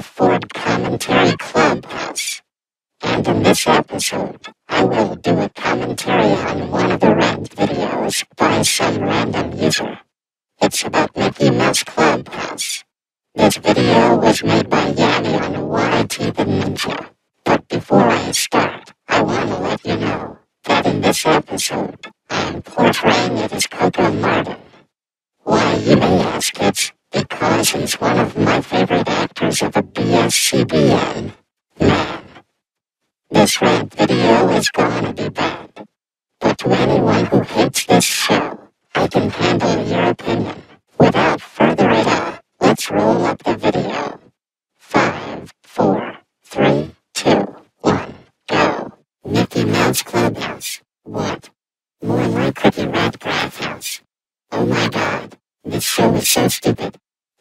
Ford Commentary Clubhouse. And in this episode, I will do a commentary on one of the ranked videos by some random user. It's about Mickey Mouse Clubhouse. This video was made by Yanni on YT the Ninja. But before I start, I want to let you know that in this episode, I am portraying it as Coco Martin. Why, you may ask, it's because he's one of my favorite actors of the ABS-CBN. Man, this rant video is gonna be bad. But to anyone who hates this show, I can handle your opinion. Without further ado, let's roll up the video. Five, four, three, two, one, go. Mickey Mouse Clubhouse. What? More like Cookie Rat House. Oh my god, this show is so stupid.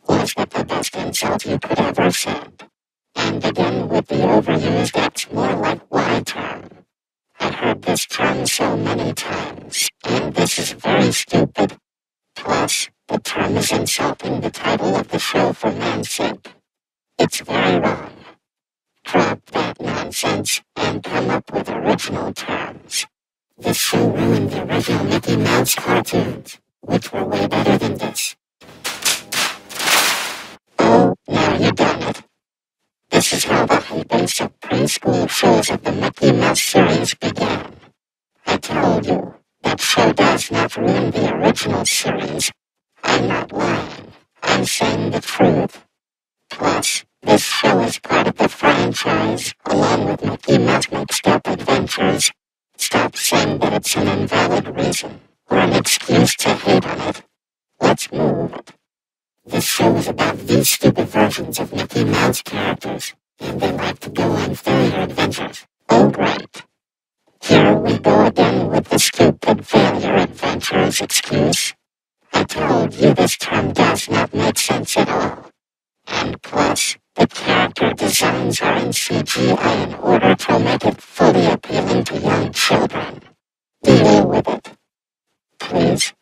Was the best insult you could ever send? And again with the overuse that's more like Y term. I heard this term so many times, and this is very stupid. Plus, the term is insulting the title of the show for man's sake. It's very wrong. Drop that nonsense and come up with original terms. This show ruined the original Mickey Mouse cartoons, which were way better than this. This is how the heydays of preschool shows of the Mickey Mouse series began. I told you, that show does not ruin the original series. I'm not lying. I'm saying the truth. Plus, this show is part of the franchise, along with Mickey Mouse Mixed Up Adventures. Stop saying that it's an invalid reason, or an excuse to hate on it. Let's move it. This show is about these stupid versions of Mickey Mouse characters, and they like to go on failure adventures. Oh great. Here we go again with the stupid failure adventures excuse. I told you this term does not make sense at all. And plus, the character designs are in CGI in order to make it fully appealing to young children. Deal with it. Please.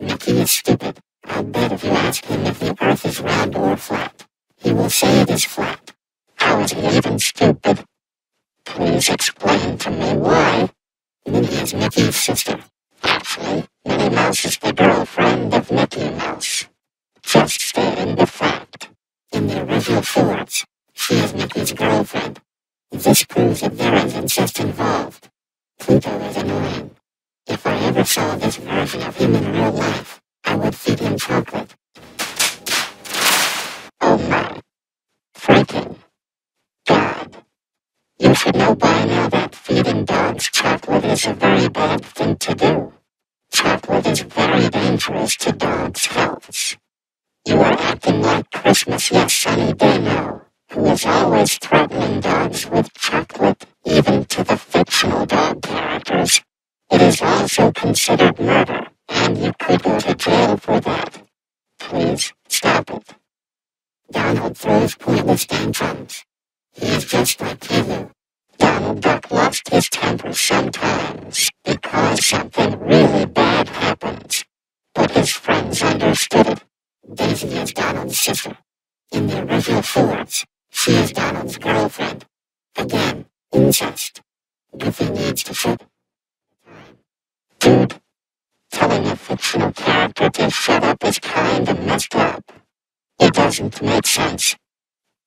Mickey is stupid. I bet if you ask him if the earth is round or flat, he will say it is flat. He even stupid? Please explain to me why. Minnie is Mickey's sister. Actually, Minnie Mouse is the girlfriend of Mickey Mouse. Just stating the fact. In the original Fords, she is Mickey's girlfriend. This proves that there is incest involved. Pluto is annoying. If I ever saw this version of him in real life, I would feed him chocolate. Oh my. Freaking. You should know by now that feeding dogs chocolate is a very bad thing to do. Chocolate is very dangerous to dogs' health. You are acting like Christmas Yes Sunny Day now, who is always threatening dogs with chocolate, even to the fictional dog characters. It is also considered murder, and you could go to jail for that. Please, stop it. Donald throws pointless tantrums. He is just like you. Donald Duck lost his temper sometimes because something really bad happens. But his friends understood it. Daisy is Donald's sister. In the original Fords, she is Donald's girlfriend. Again, incest. Goofy needs to shut. Dude, telling a fictional character to shut up is kinda messed up. It doesn't make sense.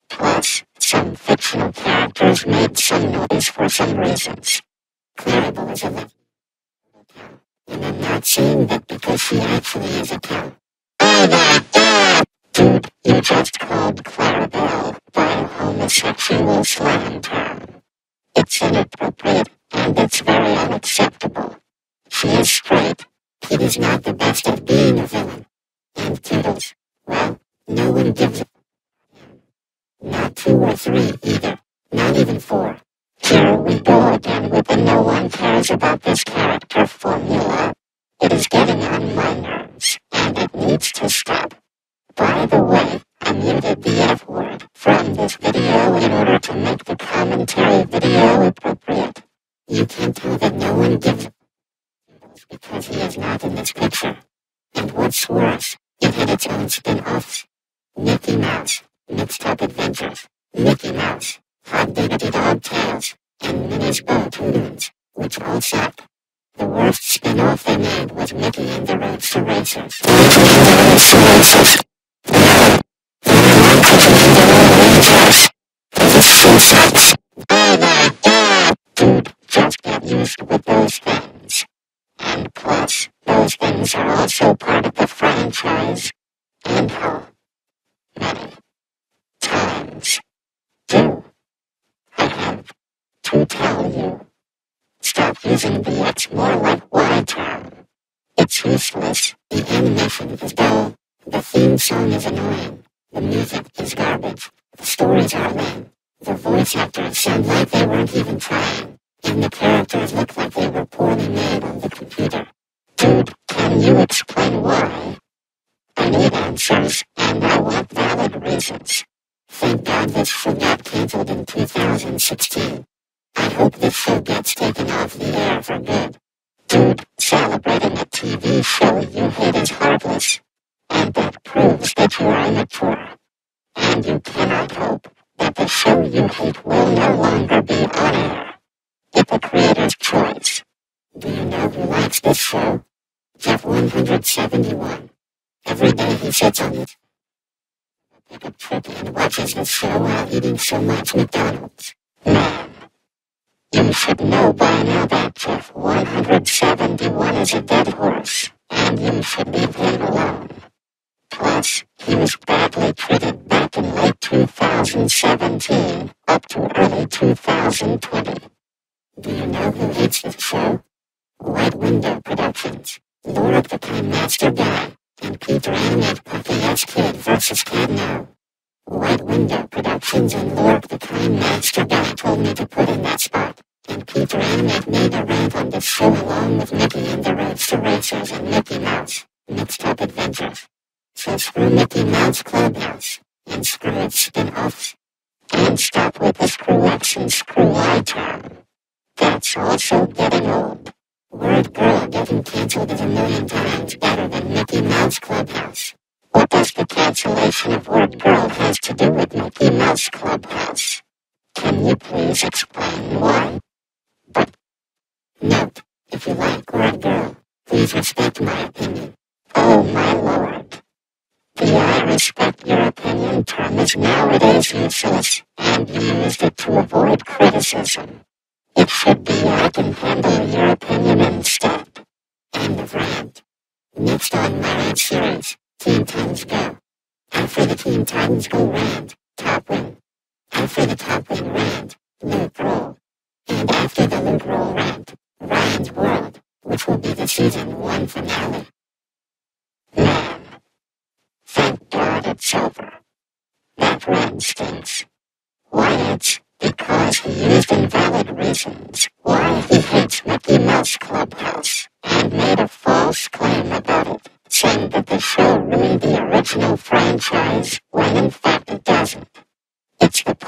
Plus, some fictional characters made some noise for some reasons. Clarabelle is a cow, and I'm not saying that because she actually is a cow. Oh my god! Dude, you just called Clarabelle by a homosexual slang term. It's inappropriate, and it's very unacceptable. She is straight. It is not the best of being a villain. And Toodles, well, no one gives a not two or three either. Not even four. Here we go again with the no one cares about this character formula. It is getting on my nerves, and it needs to stop. By the way, I muted the F word from this video in order to make the commentary video appropriate. You can tell that no one gives because he is not in this picture. And what's worse, it had its own spin-offs. Mixed Adventures, Mickey Mouse, Hot Diggity Dog Tales, and Minnie's Bow-Toons, which all suck. The worst spin-off they made was Mickey and the Racers. Oh my god! Dude, just get used with plus, are also part of the franchise. And how many times do I have to tell you? Stop using the X more like Y term. It's useless. The animation is dull. The theme song is annoying. The music is garbage. The stories are lame. The voice actors sound like they weren't even trying. And the characters look like they were poorly made on the computer. Dude, can you explain why? I need answers, and I want valid reasons. Thank God this show got cancelled in 2016. I hope this show gets taken off the air for good. Dude, celebrating a TV show you hate is heartless. And that proves that you are immature. And you cannot hope that the show you hate will no longer be on air. It's the creator's choice. Do you know who likes this show? Jeff 171. Every day he sits on it. Pick up trip and watches the show while eating so much McDonald's. Man, you should know by now that Jeff 171 is a dead horse, and you should leave him alone. Plus, he was badly treated back in late 2017 up to early 2020. Do you know who hates the show? White Window Productions, Lorik the Time Master Guy, and Peter Animate Puppy S Kid vs. Cadmo. White Window Productions and Lorik the Time Master Guy told me to put in that spot, Peter Animate made a rant on this show along with Mickey and the Roadster Racers and Mickey Mouse, Mixed Up Adventures. So screw Mickey Mouse Clubhouse, and screw its spin-offs, and stop with the screw X and screw Y term. That's also getting old. Word Girl getting cancelled is a million times better than Mickey Mouse Clubhouse. What does the cancellation of Word Girl has to do with Mickey Mouse Clubhouse? Can you please explain why? But, note, if you like Word Girl, please respect my opinion. Oh my lord. The I respect your opinion term is nowadays useless, and used it to avoid criticism. It should be I can handle your opinion instead. End of rant. Next on my series, Teen Titans Go. After the Teen Titans Go rant, Top Wing. After the Top Wing rant, Luke Roll. And after the Luke Roll rant, Ryan's World, which will be the season one finale. Man, thank God it's over. That rant stinks. Why it's because he used invalid reasons why he hates Mickey Mouse Clubhouse and made a false claim about it, saying that the show ruined the original franchise when in fact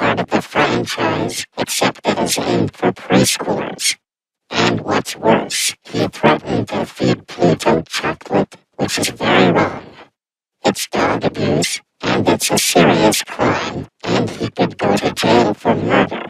part of the franchise, except that it is aimed for preschoolers. And what's worse, he threatened to feed Pluto chocolate, which is very wrong. It's dog abuse, and it's a serious crime, and he could go to jail for murder.